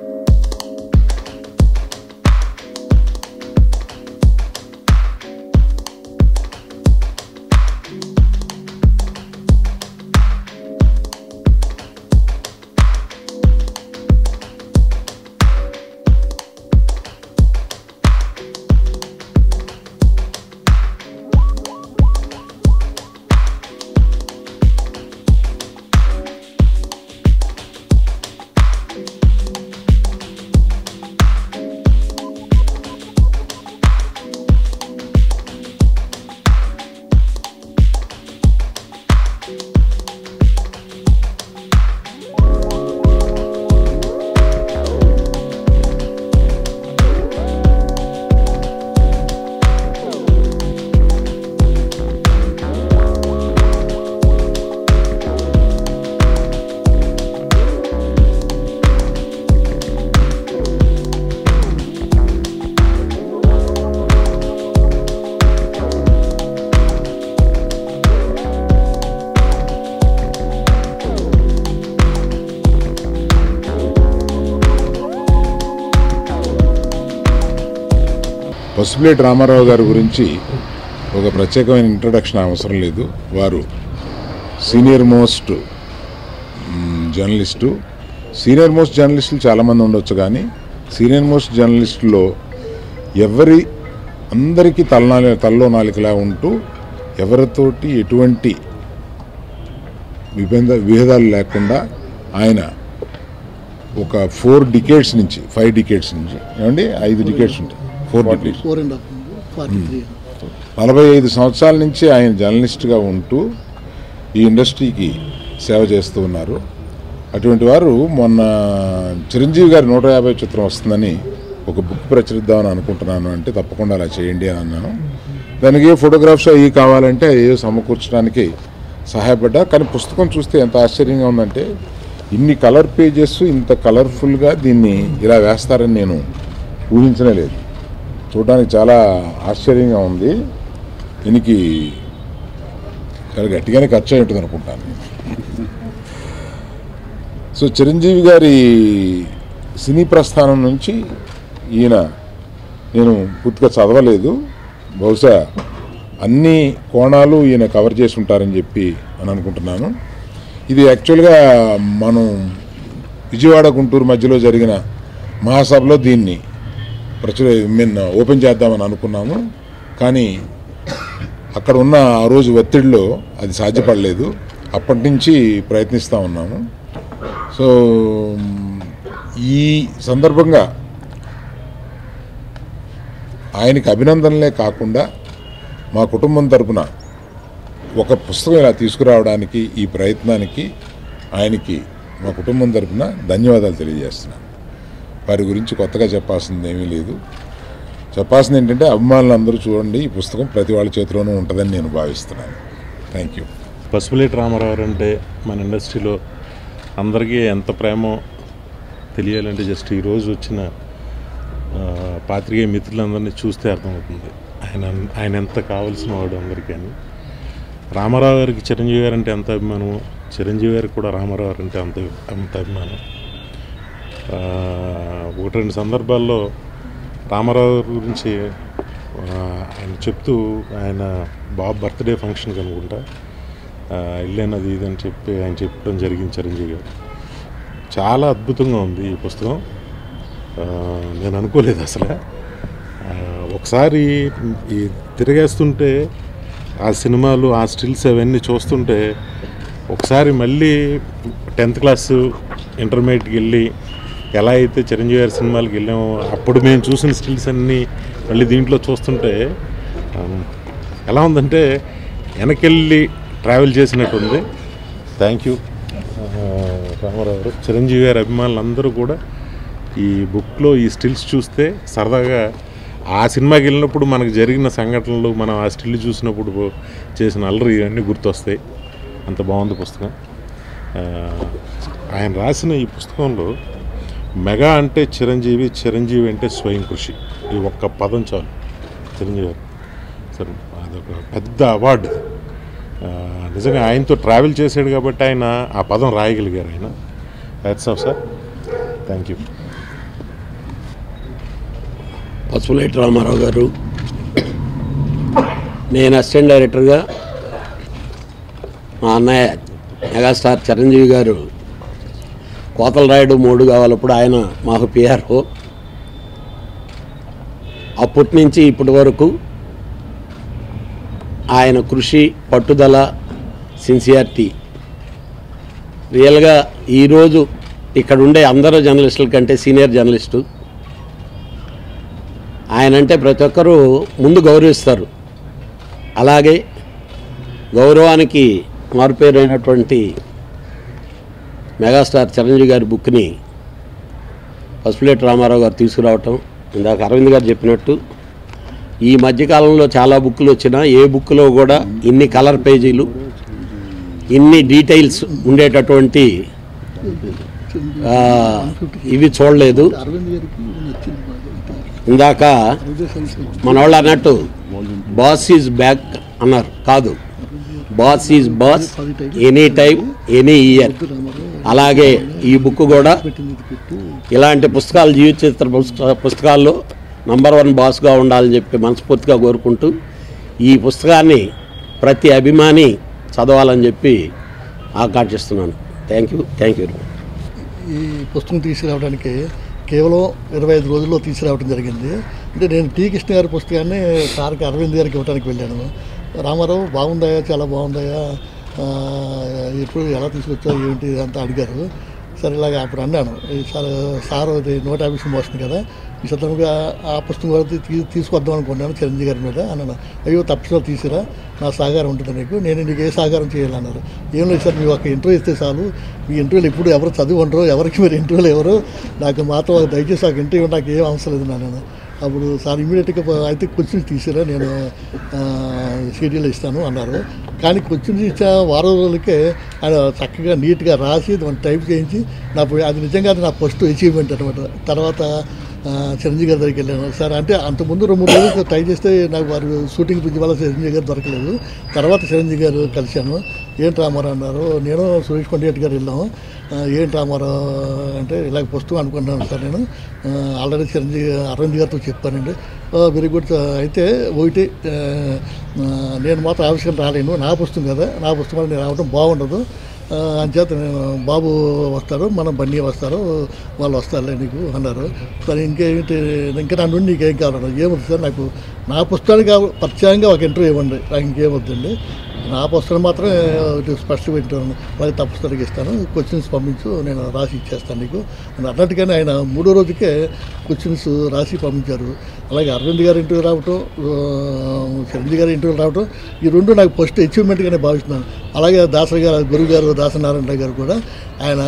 you Pasupuleti Ramarao గారి గురించి ఒక ప్రత్యేకమైన ఇంట్రడక్షన్ అవసరం లేదు. వారు senior most journalist senior most జర్నలిస్టులు చాలామంది ఉండొచ్చు కానీ సీనియర్ మోస్ట్ జర్నలిస్టులో ఎవరి అందరికీ తలనాలి తల్లో నాలికలా ఉంటూ ఎవరితోటి ఎటువంటి విభేద విభేదాలు లేకుండా ఆయన ఒక ఫోర్ డికేట్స్ నుంచి ఫైవ్ డికేట్స్ నుంచి ఏమండి? ఐదు డికేట్స్ ఉంటాయి. ఫోర్ త్రీ నలభై ఐదు సంవత్సరాల నుంచి ఆయన జర్నలిస్ట్గా ఉంటూ ఈ ఇండస్ట్రీకి సేవ చేస్తూ ఉన్నారు. అటువంటి వారు మొన్న చిరంజీవి గారి నూట యాభై చిత్రం వస్తుందని ఒక బుక్ ప్రచురిద్దామని అనుకుంటున్నాను అంటే తప్పకుండా అలా చేయండి అని అన్నాను. దానికి ఏ ఫోటోగ్రాఫ్స్ అవి కావాలంటే అవి సమకూర్చడానికి సహాయపడ్డా. కానీ పుస్తకం చూస్తే ఎంత ఆశ్చర్యంగా ఉందంటే ఇన్ని కలర్ పేజెస్ ఇంత కలర్ఫుల్గా దీన్ని ఇలా వేస్తారని నేను ఊహించనే లేదు. చూడడానికి చాలా ఆశ్చర్యంగా ఉంది. దీనికి చాలా గట్టిగానే ఖర్చు అయి ఉంటుంది అనుకుంటాను. సో చిరంజీవి గారి సినీ ప్రస్థానం నుంచి ఈయన నేను పూర్తిగా చదవలేదు. బహుశా అన్ని కోణాలు ఈయన కవర్ చేసి ఉంటారని చెప్పి అని అనుకుంటున్నాను. ఇది యాక్చువల్గా మనం విజయవాడ గుంటూరు మధ్యలో జరిగిన మహాసభలో దీన్ని ప్రచుర మీన్ ఓపెన్ చేద్దామని అనుకున్నాము. కానీ అక్కడ ఉన్న ఆ రోజు ఒత్తిడిలో అది సాధ్యపడలేదు. అప్పటి నుంచి ప్రయత్నిస్తూ ఉన్నాము. సో ఈ సందర్భంగా ఆయనకి అభినందనలే కాకుండా మా కుటుంబం తరపున ఒక పుస్తకం ఇలా తీసుకురావడానికి ఈ ప్రయత్నానికి ఆయనకి మా కుటుంబం తరపున ధన్యవాదాలు తెలియజేస్తున్నాను. వారి గురించి కొత్తగా చెప్పాల్సింది ఏమీ లేదు. చెప్పాల్సింది ఏంటంటే అభిమానులు అందరూ చూడండి ఈ పుస్తకం ప్రతి వాళ్ళ చేతిలోనూ ఉంటుందని నేను భావిస్తున్నాను. థ్యాంక్ యూ పసుపులేటి రామారావు అంటే మన ఇండస్ట్రీలో అందరికీ ఎంత ప్రేమో తెలియాలంటే జస్ట్ ఈరోజు వచ్చిన పాత్రికేయ మిత్రులందరినీ చూస్తే అర్థమవుతుంది. ఆయన ఆయన ఎంత కావలసిన వాడు అందరికీ అని. రామారావు గారికి చిరంజీవి గారు అంటే ఎంత అభిమానమో చిరంజీవి గారికి కూడా రామారావు గారు అంటే అంత అంత అభిమానం. ఒకటి రెండు సందర్భాల్లో రామారావు గురించి ఆయన చెప్తూ ఆయన బాబు బర్త్డే ఫంక్షన్కి అనుకుంటా ఆ, వెళ్ళాను అది ఇది అని చెప్పి ఆయన చెప్పడం జరిగింది చిరంజీవి గారు. చాలా అద్భుతంగా ఉంది ఈ పుస్తకం. నేను అనుకోలేదు అసలే. ఒకసారి ఈ తిరిగేస్తుంటే ఆ సినిమాలు ఆ స్టిల్స్ అవన్నీ చూస్తుంటే ఒకసారి మళ్ళీ టెన్త్ క్లాస్ ఇంటర్మీడియట్కి వెళ్ళి ఎలా అయితే చిరంజీవి గారి సినిమాలకు వెళ్ళామో అప్పుడు మేము చూసిన స్టిల్స్ అన్నీ మళ్ళీ దీంట్లో చూస్తుంటే ఎలా ఉందంటే వెనకెళ్ళి ట్రావెల్ చేసినట్టుంది థ్యాంక్ యూ రామారావు గారు చిరంజీవి గారి అభిమానులు అందరూ కూడా ఈ బుక్లో ఈ స్టిల్స్ చూస్తే సరదాగా ఆ సినిమాకి వెళ్ళినప్పుడు మనకు జరిగిన సంఘటనలు మనం ఆ స్టిల్ చూసినప్పుడు చేసిన అల్లరి ఇవన్నీ గుర్తొస్తాయి. అంత బాగుంది పుస్తకం. ఆయన రాసిన ఈ పుస్తకంలో మెగా అంటే చిరంజీవి చిరంజీవి అంటే స్వయం కృషి. ఈ ఒక్క పదం చాలు. చిరంజీవి గారు. సరే అదొక పెద్ద అవార్డు. నిజంగా ఆయనతో ట్రావెల్ చేశాడు కాబట్టి ఆయన ఆ పదం రాయగలిగారు ఆయన. Hats off sir thank you Pasupuleti Ramarao గారు. నేను అసిస్టెంట్ డైరెక్టర్గా మా అన్నయ్య మెగాస్టార్ చిరంజీవి గారు కోతల రాయుడు మూడు కావాలప్పుడు ఆయన మాకు పిఆర్ఓ అప్పటి నుంచి ఇప్పటి వరకు ఆయన కృషి పట్టుదల సిన్సియారిటీ రియల్గా ఈరోజు ఇక్కడ ఉండే అందరూ జర్నలిస్టుల కంటే సీనియర్ జర్నలిస్టు. ఆయన అంటే ప్రతి ఒక్కరూ ముందు గౌరవిస్తారు. అలాగే గౌరవానికి మారుపేరైనటువంటి మెగాస్టార్ చిరంజీవి గారి బుక్ని పసుపులేటి రామారావు గారు తీసుకురావటం. ఇందాక అరవింద్ గారు చెప్పినట్టు ఈ మధ్యకాలంలో చాలా బుక్లు వచ్చినా ఏ బుక్లో కూడా ఇన్ని కలర్ పేజీలు ఇన్ని డీటెయిల్స్ ఉండేటటువంటి ఇవి చూడలేదు. ఇందాక మన వాళ్ళు అన్నట్టు బాస్ ఈజ్ బ్యాక్ అన్నారు. కాదు. Boss is boss any time any year. అలాగే ఈ బుక్ కూడా ఇలాంటి పుస్తకాలు జీవిత చరిత్ర పుస్తక పుస్తకాల్లో నంబర్ వన్ బాస్గా ఉండాలని చెప్పి మనస్ఫూర్తిగా కోరుకుంటూ ఈ పుస్తకాన్ని ప్రతి అభిమాని చదవాలని చెప్పి ఆకాంక్షిస్తున్నాను. Thank you thank you. ఈ పుస్తకం తీసుకురావడానికి కేవలం ఇరవై ఐదు రోజుల్లో తీసుకురావడం జరిగింది. అంటే నేను టీ కృష్ణ గారి పుస్తకాన్ని సార్కి అరవింద్ గారికి ఇవ్వడానికి వెళ్ళాను. రామారావు బాగుందాయా చాలా బాగుందాయా ఎప్పుడు ఎలా తీసుకొచ్చావు ఏంటి అంతా అడిగారు. సరే ఇలాగ అప్పుడు అన్నాను. సార్ సార్ అది నూట యాభై వస్తుంది కదా ఈ సందర్భంగా ఆ పుస్తకం కూడా తీసుకొద్దాం అనుకున్నాను చిరంజీవి గారి మీద. అన్నాను అయ్యో తప్పకుండా తీసుకురా నా సహకారం ఉంటుంది నీకు. నేను నీకు ఏ సహకారం చేయాలన్నారు. ఏం లేదు సార్ మీరు ఒక ఇంటర్వ్యూ ఇస్తే చాలు. మీ ఇంటర్వ్యూలు ఎప్పుడు ఎవరు చదివి ఉండరు ఎవరికి మీరు ఇంటర్వ్యూలు ఎవరు నాకు మాత్రం దయచేసి ఒక ఇంటర్వ్యూ నాకు ఏం అవసరం లేదు నేను అప్పుడు సార్ ఇమీడియట్గా అయితే క్వశ్చన్స్ తీసిరా నేను షెడ్యూల్ ఇస్తాను అన్నారు. కానీ క్వశ్చన్ ఇచ్చా వారం రోజులకే ఆయన చక్కగా నీట్గా రాసి దాన్ని టైప్ చేయించి నా అది నిజంగా అది నా ఫస్ట్ అచీవ్మెంట్ అనమాట తర్వాత చిరంజీవి గారి దగ్గరికి వెళ్ళాను. సార్ అంటే అంతకుముందు రెండు మూడు రోజులు ట్రై చేస్తే నాకు వారు షూటింగ్ పిచ్చి వల్ల చిరంజీవి గారు దొరకలేదు. తర్వాత చిరంజీవి గారు కలిశాను. ఏంటి రామారావు అన్నారు నేను సురేష్ కొండేటి గారు వెళ్ళాము. ఏంటి రామారావు అంటే ఇలాగ పుస్తకం అనుకుంటున్నాను సార్ నేను. ఆల్రెడీ చిరంజీవి అరుణ్ గారితో చెప్పానండి. Very good. అయితే ఒకటి నేను మాత్రం ఆవిష్కరణ రాలేను. నా పుస్తకం కదా నా పుస్తకం నేను రావడం బాగుండదు. అంచేత నేను బాబు వస్తారు మనం బన్నీ వస్తారు వాళ్ళు వస్తారులే నీకు అన్నారు. సరే ఇంకేంటి ఇంకా నా నుండి నీకేం కావాలన్నారు? ఏమవుతుంది సార్ నాకు నా పుస్తకానికి ప్రత్యేకంగా ఒక ఇంటర్వ్యూ ఇవ్వండి. నాకు ఇంకేమొద్దండి నా పుస్తకం మాత్రం ఒకటి స్పష్టంగా వింటాను అలాగే తప్పనిసరిగా ఇస్తాను. క్వశ్చన్స్ పంపించు నేను రాసి ఇచ్చేస్తాను నీకు. అన్నట్టుగానే ఆయన మూడో రోజుకే క్వశ్చన్స్ రాసి పంపించారు. అలాగే అరవింద్ గారి ఇంటర్వ్యూ రావటం చిరంజీవి గారి ఇంటర్వ్యూ రావటం ఈ రెండు నాకు ఫస్ట్ అచీవ్మెంట్గానే భావిస్తున్నాను. అలాగే దాసరి గారు గురువు గారు దాసనారాయణ గారు కూడా ఆయన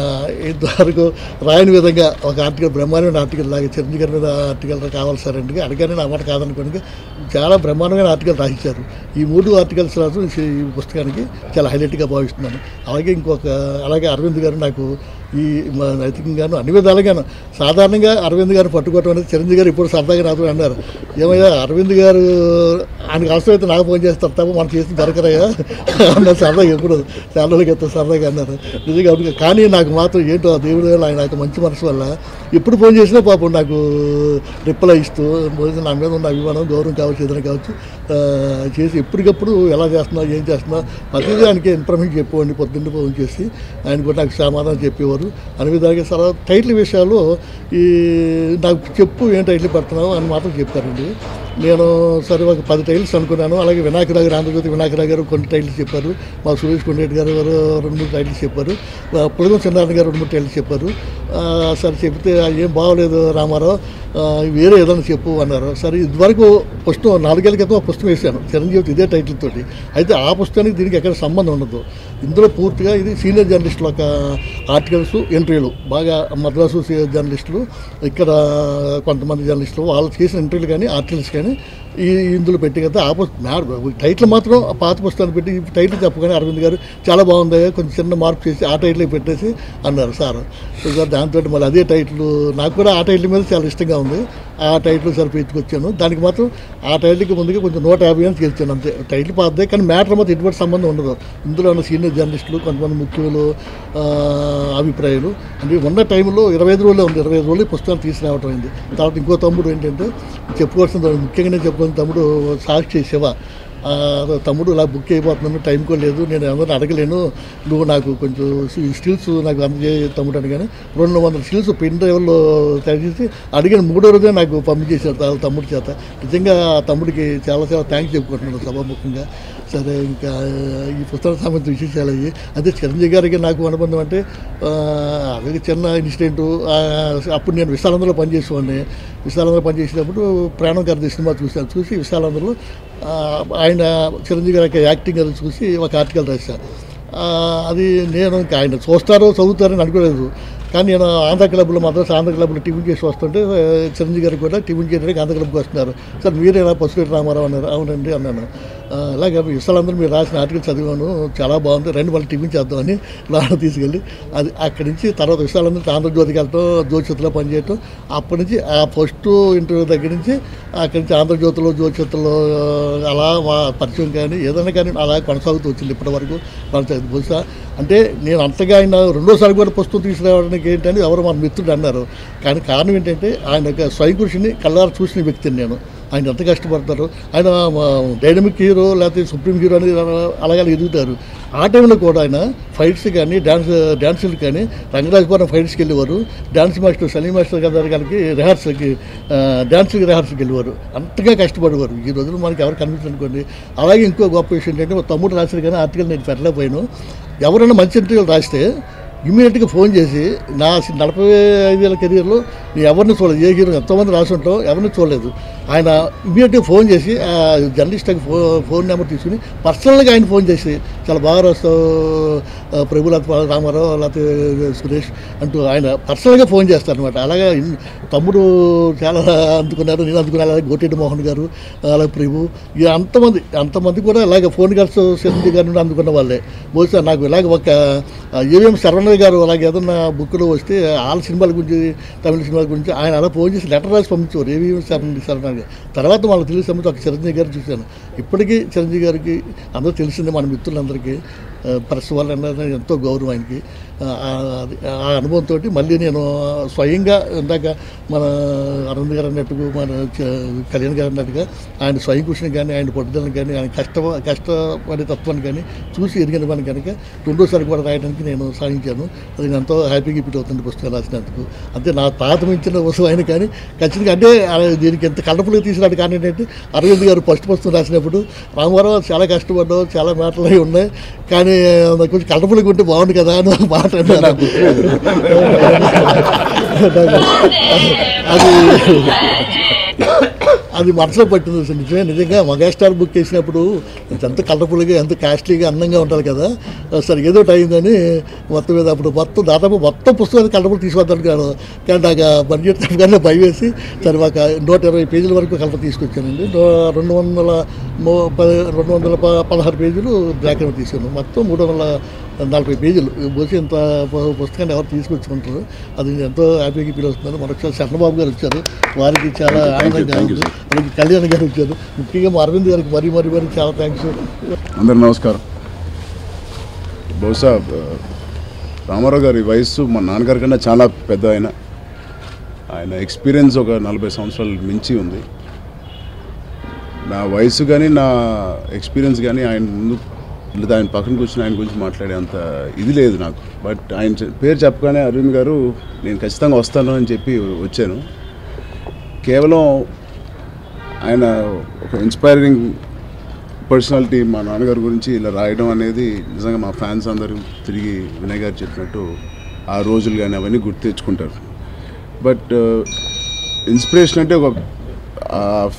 ఇంతవరకు రాయని విధంగా ఒక ఆర్టికల్ బ్రహ్మాండమైన ఆర్టికల్ లాగా చిరంజీవి గారి మీద ఆర్టికల్ కావాలి సార్ అంటే అడిగానే నా మాట కాదనుకోనికి చాలా బ్రహ్మాండమైన ఆర్టికల్ రాసిచ్చారు. ఈ మూడు ఆర్టికల్స్ రాసు పుస్తకానికి చాలా హైలైట్గా భావిస్తున్నాను. అలాగే ఇంకొక అలాగే అరవింద్ గారు నాకు ఈ మా నైతికంగాను అన్ని విధాలుగాను. సాధారణంగా అరవింద్ గారు పట్టుకోవటం అనేది చిరంజీవి గారు ఇప్పుడు సరదాగా నాతో అన్నారు. ఏమయ్యా అరవింద్ గారు ఆయనకు అవసరమైతే నాకు ఫోన్ చేస్తారు తప్ప మనం చేసి దొరకరయ్యా అన్నారు సరదాగా ఎప్పుడు. చాలా రోజులకి సరదాగా అన్నారు. నిజంగా కానీ నాకు మాత్రం ఏంటో ఆ దేవుడు వల్ల ఆయన నాకు మంచి మనసు వల్ల ఎప్పుడు ఫోన్ చేసినా పాపం నాకు రిప్లై ఇస్తూ నా మీద ఉన్న అభిమానం గౌరవం కావచ్చు ఏదైనా కావచ్చు చేసి ఎప్పటికప్పుడు ఎలా చేస్తున్నా ఏం చేస్తున్నా ప్రతిదీ ఆయనకి ఇన్ఫర్మేషన్ చెప్పేవాడిని పొద్దున్న ఫోన్ చేసి ఆయన కూడా నాకు సమాధానం చెప్పేవారు. అనే విధంగా సరే టైటిల్ విషయాలు ఈ నాకు చెప్పు ఏం టైటిల్ పెడుతున్నావు అని మాత్రం చెప్పారండి నేను సరే ఒక పది టైల్స్ అనుకున్నాను. అలాగే వినాయక గారు ఆంధ్రజ్యోతి వినాయకరావు గారు కొన్ని టైల్స్ చెప్పారు. మా సురేష్ కొండేటి గారు రెండు మూడు టైల్స్ చెప్పారు. పులగం చంద్రారాయణ గారు రెండు మూడు టైల్స్ చెప్పారు. సరే చెప్తే ఏం బాగోలేదు రామారావు వేరే ఏదైనా చెప్పు అన్నారు. సరే ఇదివరకు పుస్తకం నాలుగేళ్ళ క్రితం ఒక పుస్తకం వేశాను. చిరంజీవి ఇదే టైటిల్ తోటి. అయితే ఆ పుస్తకానికి దీనికి ఎక్కడ సంబంధం ఉండదు. ఇందులో పూర్తిగా ఇది సీనియర్ జర్నలిస్టుల యొక్క ఆర్టికల్స్ ఇంటర్వ్యూలు బాగా మద్రాసు సీనియర్ జర్నలిస్టులు ఇక్కడ కొంతమంది జర్నలిస్టులు వాళ్ళు చేసిన ఇంటర్వ్యూలు కానీ ఆర్టికల్స్ కానీ ఈ ఇందులో పెట్టి కదా ఆపో టైటిల్ మాత్రం ఆ పాత పుస్తకాన్ని పెట్టి టైటిల్ చెప్పగానే అరవింద్ గారు చాలా బాగుంది కొంచెం చిన్న మార్పు చేసి ఆ టైటిల్ పెట్టేసి అన్నారు సార్. సార్ దాంతో మళ్ళీ అదే టైటిల్ నాకు కూడా ఆ టైటిల్ మీద చాలా ఇష్టంగా ఉంది. ఆ టైటిల్ సరిపి దానికి మాత్రం ఆ టైటిల్కి ముందుగా కొంచెం నూట యాభై అని గెలిచాను అంతే. టైటిల్ పాతదే కానీ మ్యాటర్ మాత్రం ఎటువంటి సంబంధం ఉండదు. ఇందులో ఉన్న సీనియర్ జర్నలిస్టులు కొంతమంది ముఖ్యులు అభిప్రాయాలు. అంటే ఉన్న టైంలో ఇరవై ఐదు రోజులే ఉంది. ఇరవై ఐదు రోజులు పుస్తకాలు తీసుకురావటం అయింది. తర్వాత ఇంకో తమ్ముడు ఏంటంటే చెప్పుకోవాల్సిన ముఖ్యంగా నేను అనుకుని తమ్ముడు సాక్షి శివ తమ్ముడు ఇలా బుక్ అయిపోతున్నాను టైం కూడా లేదు నేను ఎవరిని అడగలేను నువ్వు నాకు కొంచెం స్కిల్స్ నాకు అందజే తమ్ముడు అని కానీ రెండు వందల స్కిల్స్ పెన్ డ్రైవర్లో తయారు చేసి అడిగిన మూడో రోజే నాకు పంపించేశాడు తమ్ముడి చేత. నిజంగా తమ్ముడికి చాలా చాలా థ్యాంక్స్ చెప్పుకుంటున్నాను సభాముఖంగా. సరే ఇంకా ఈ పుస్తకం సంబంధించిన విశేషాలు అవి. అదే చిరంజీవి గారికి నాకు అనుబంధం అంటే ఆ, అదే చిన్న ఇన్సిడెంట్ అప్పుడు నేను విశాలంధ్రలో పనిచేసేవాడిని. విశాలంధ్రలో పనిచేసేటప్పుడు ప్రాణం గారి సినిమా చూశాను. చూసి విశాలంధ్రలో ఆయన చిరంజీవి గారి యాక్టింగ్ అది చూసి ఒక ఆర్టికల్ రాశాను అది నేను ఇంకా ఆయన చూస్తారో చదువుతారని అనుకోలేదు. కానీ నేను ఆంధ్ర క్లబ్లో మాత్రం ఆంధ్ర క్లబ్లో టిఫిన్ చేసి వస్తుంటే చిరంజీవి గారు కూడా టిఫిన్ చేయడానికి ఆంధ్ర క్లబ్కి వస్తున్నారు. సార్ మీరేనా పసుపెట్టి రామారావు అన్నారు. అవునండి అన్నాను. అలాగే విశాలందరూ మీరు రాసిన ఆర్టికల్ చదివాను. చాలా బాగుంది. రెండు మళ్ళీ టిఫిన్ చేద్దామని లాడ తీసుకెళ్ళి అది అక్కడి నుంచి తర్వాత విశాలందరూ ఆంధ్రజ్యోతికి వెళ్ళటం జ్యోతిలో పనిచేయటం. అప్పటి నుంచి ఆ ఫస్ట్ ఇంటర్వ్యూ దగ్గర నుంచి అక్కడి నుంచి ఆంధ్రజ్యోతిలో జ్యోతిలో అలా పరిచయం కానీ ఏదైనా కానీ అలా కొనసాగుతూ వచ్చింది ఇప్పటి వరకు. కొనసాగుతుంది బహుశా అంటే నేను అంతగా ఆయన రెండోసారి కూడా పుస్తకం తీసుకురావడానికి ఏంటని ఎవరు మన మిత్రుడు అన్నారు. కానీ కారణం ఏంటంటే ఆయన యొక్క స్వయం కృషిని కళ్ళారు చూసిన వ్యక్తిని నేను. ఆయన ఎంత కష్టపడతారు? ఆయన డైనమిక్ హీరో లేకపోతే సుప్రీం హీరో అని అలాగే ఎదుగుతారు. ఆ టైంలో కూడా ఆయన ఫైట్స్ కానీ డ్యాన్స్ డ్యాన్సులు కానీ రంగరాజపురం ఫైట్స్కి వెళ్ళేవారు. డ్యాన్స్ మాస్టర్ సలీం మాస్టర్ గారి గారికి రిహార్సల్కి డ్యాన్స్కి రిహార్సల్కి వెళ్ళేవారు. అంతగా కష్టపడేవారు. ఈ రోజులు మనకి ఎవరు కనిపించదు అనుకోండి. అలాగే ఇంకో గొప్ప విషయం ఏంటంటే మా తమ్ముడు రాశారు కానీ ఆర్టికల్ నేను పెట్టలేకపోయాను. ఎవరైనా మంచి ఆర్టికల్ రాస్తే ఇమీడియట్గా ఫోన్ చేసి నా నలభై ఐదు వేల కెరీర్లో నేను ఎవరిని చూడలేదు. ఏ హీరో ఎంతోమంది రాసి ఉంటాం ఎవరిని చూడలేదు. ఆయన ఇమీడియట్గా ఫోన్ చేసి ఆ జర్నలిస్ట్కి ఫో ఫోన్ నెంబర్ తీసుకుని పర్సనల్గా ఆయన ఫోన్ చేసి చాలా బాగా రాస్తావు ప్రభు లేకపోతే రామారావు లేకపోతే సురేష్ అంటూ ఆయన పర్సనల్గా ఫోన్ చేస్తారు అనమాట అలాగే తమ్ముడు చాలా అందుకున్నారు నేను అందుకున్నాను. అలాగే గోటెడ్డి మోహన్ గారు అలాగే ప్రభు ఇక అంతమంది అంతమంది కూడా ఇలాగ ఫోన్ కాల్స్ సిద్ధి గారి నుండి అందుకున్న వాళ్ళే. బహుశా నాకు ఇలాగ ఒక ఏవిఎం శరవణ గారు అలాగే ఏదన్నా బుక్లో వస్తే వాళ్ళ సినిమాల గురించి తమిళ సినిమాల గురించి ఆయన అలా ఫోన్ చేసి లెటర్ రాసి పంపించేవారు. ఏవిఎం శరణ్ శరణ గారు తర్వాత వాళ్ళు తెలిసి సమయంలో ఒక చిరంజీవి గారు చూశాను. ఇప్పటికీ చిరంజీవి గారికి అందరూ తెలిసిందే మన మిత్రులందరికీ పరస్సు ప్రెస్ వాళ్ళ ఎంతో గౌరవం ఆయనకి. ఆ, అది- ఆ అనుభవంతో మళ్ళీ నేను స్వయంగా ఇందాక మన అరుణ్ గారు అన్నట్టుగా మన కళ్యాణ్ గారు అన్నట్టుగా ఆయన స్వయం కృషిని కానీ ఆయన పట్టుదలను కానీ ఆయన కష్ట కష్టపడే తత్వాన్ని కానీ చూసి ఎరిగిన పని కనుక రెండోసారి కూడా రాయడానికి నేను సాధించాను. అది నేను ఎంతో హ్యాపీగా ఫీల్ అవుతుంది పుస్తకం రాసినందుకు. అంతే నా ప్రాథమించిన మించిన వస్తువు ఆయన కానీ ఖచ్చితంగా అంటే దీనికి ఎంత కలపలుగా తీసినాడు కానీ ఏంటంటే అరవింద్ గారు ఫస్ట్ పుస్తకం రాసినప్పుడు రామారావు చాలా కష్టపడ్డావు చాలా మాటలు అవి ఉన్నాయి. కానీ నాకు కొంచెం కలపలుగా ఉంటే బాగుండు కదా అని మాట అది అది మనసులో పట్టింది అసలు నిజమే నిజంగా మెగాస్టార్ బుక్ చేసినప్పుడు ఎంత కలర్ఫుల్గా ఎంత కాస్ట్లీగా అందంగా ఉంటారు కదా. సరే ఏదో అయిందని మొత్తం మీద అప్పుడు మొత్తం దాదాపు మొత్తం పుస్తకాలు కలర్ఫుల్ తీసుకొద్దాను కాదు కానీ నాకు బడ్జెట్ కానీ భయం వేసి సరే మాకు నూట ఇరవై పేజీల వరకు కలర్ తీసుకొచ్చానండి. రెండు వందల రెండు వందల పదహారు పేజీలు బ్లాక్ అండ్ తీసుకున్నాను మొత్తం మూడు వందల నలభై పేజీలు. బహుశా ఇంత పుస్తకాన్ని ఎవరు తీసుకొచ్చుకుంటారు? అది ఎంతో హ్యాపీగా ఫీల్ అవుతున్నాను మరొకసారి చంద్రబాబు గారు వచ్చారు. వారికి చాలా ఆనందంగా ఉంది. అలాగే కళ్యాణ్ గారు వచ్చారు. ముఖ్యంగా మా అరవింద్ గారికి మరీ మరీ మరీ చాలా థ్యాంక్స్ అందరు నమస్కారం. బహుశా రామారావు గారి వయస్సు మా నాన్నగారి కన్నా చాలా పెద్ద ఆయన. ఆయన ఎక్స్పీరియన్స్ ఒక నలభై సంవత్సరాలు మించి ఉంది. నా వయసు కానీ నా ఎక్స్పీరియన్స్ కానీ ఆయన ముందు లేదా ఆయన పక్కన కూర్చుని ఆయన గురించి మాట్లాడే అంత ఇది లేదు నాకు. బట్ ఆయన పేరు చెప్పగానే అరుణ్ గారు నేను ఖచ్చితంగా వస్తాను అని చెప్పి వచ్చాను. కేవలం ఆయన ఒక ఇన్స్పైరింగ్ పర్సనాలిటీ మా నాన్నగారి గురించి ఇలా రాయడం అనేది నిజంగా మా ఫ్యాన్స్ అందరూ తిరిగి వినయ్ గారు చెప్పినట్టు ఆ రోజులు కానీ అవన్నీ గుర్తు తెచ్చుకుంటారు. బట్ ఇన్స్పిరేషన్ uh, అంటే ఒక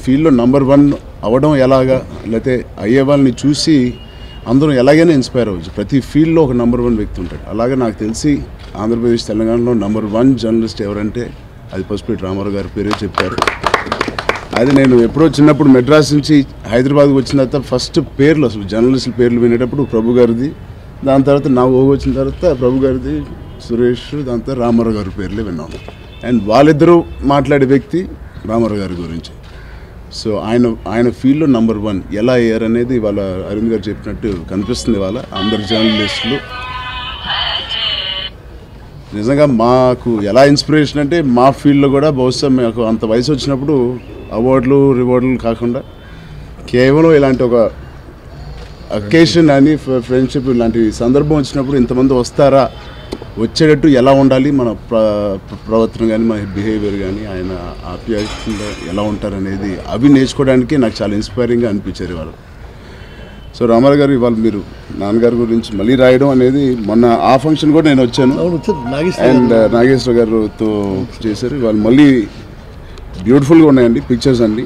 ఫీల్డ్లో నంబర్ వన్ అవ్వడం ఎలాగా లేకపోతే అయ్యే వాళ్ళని చూసి అందరూ ఎలాగైనా ఇన్స్పైర్ అవ్వచ్చు. ప్రతి ఫీల్డ్లో ఒక నెంబర్ వన్ వ్యక్తి ఉంటాడు. అలాగే నాకు తెలిసి ఆంధ్రప్రదేశ్ తెలంగాణలో నెంబర్ వన్ జర్నలిస్ట్ ఎవరంటే అది పసుపేటి రామారావు గారి పేరే చెప్పారు. అది నేను ఎప్పుడో చిన్నప్పుడు మెడ్రాస్ నుంచి హైదరాబాద్కి వచ్చిన తర్వాత ఫస్ట్ పేర్లు అసలు జర్నలిస్టుల పేర్లు వినేటప్పుడు ప్రభు గారిది దాని తర్వాత నా ఊహ వచ్చిన తర్వాత ప్రభు గారిది సురేష్ దాని తర్వాత రామారావు గారి పేర్లే విన్నాను అండ్ వాళ్ళిద్దరూ మాట్లాడే వ్యక్తి రామారావు గారి గురించి. సో ఆయన ఆయన ఫీల్డ్లో నంబర్ వన్ ఎలా అయ్యారు అనేది వాళ్ళ అరవింద్ గారు చెప్పినట్టు కనిపిస్తుంది వాళ్ళ అందరు జర్నలిస్టులు. నిజంగా మాకు ఎలా ఇన్స్పిరేషన్ అంటే మా ఫీల్డ్లో కూడా బహుశా మాకు అంత వయసు వచ్చినప్పుడు అవార్డులు రివార్డులు కాకుండా కేవలం ఇలాంటి ఒక అకేషన్ అని ఫ్రెండ్షిప్ ఇలాంటి సందర్భం వచ్చినప్పుడు ఇంతమంది వస్తారా వచ్చేటట్టు ఎలా ఉండాలి మన ప్ర ప్రవర్తన కానీ మన బిహేవియర్ కానీ ఆయన ఆప్యాయంగా ఎలా ఉంటారు అనేది అవి నేర్చుకోవడానికి నాకు చాలా ఇన్స్పైరింగ్గా అనిపించారు వాళ్ళు. సో రామారావు గారు ఇవాళ మీరు నాన్నగారి గురించి మళ్ళీ రాయడం అనేది మొన్న ఆ ఫంక్షన్ కూడా నేను వచ్చాను. అండ్ నాగేశ్వర గారితో చేశారు. వాళ్ళు మళ్ళీ బ్యూటిఫుల్గా ఉన్నాయండి పిక్చర్స్ అన్ని.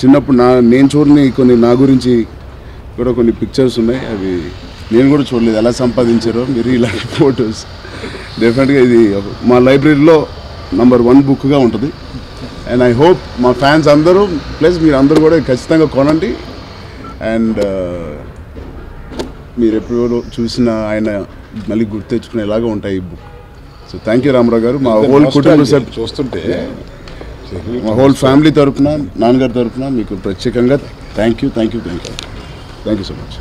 చిన్నప్పుడు నా నేను చూడని కొన్ని నా గురించి కూడా కొన్ని పిక్చర్స్ ఉన్నాయి. అవి నేను కూడా చూడలేదు. ఎలా సంపాదించారో మీరు ఇలాంటి ఫొటోస్ డెఫినెట్గా ఇది మా లైబ్రరీలో నంబర్ వన్ బుక్గా ఉంటుంది. అండ్ ఐ హోప్ మా ఫ్యాన్స్ అందరూ ప్లస్ మీరు అందరూ కూడా ఖచ్చితంగా కొనండి. అండ్ మీరు ఎప్పుడు చూసిన ఆయన మళ్ళీ గుర్తు తెచ్చుకునేలాగా ఉంటాయి ఈ book so thank you Ramarao గారు. మా హోల్ కుటుంబ సభ్యు చూస్తుంటే. మా హోల్ ఫ్యామిలీ తరపున నాన్నగారి తరపున మీకు ప్రత్యేకంగా thank you thank you thank you thank you so much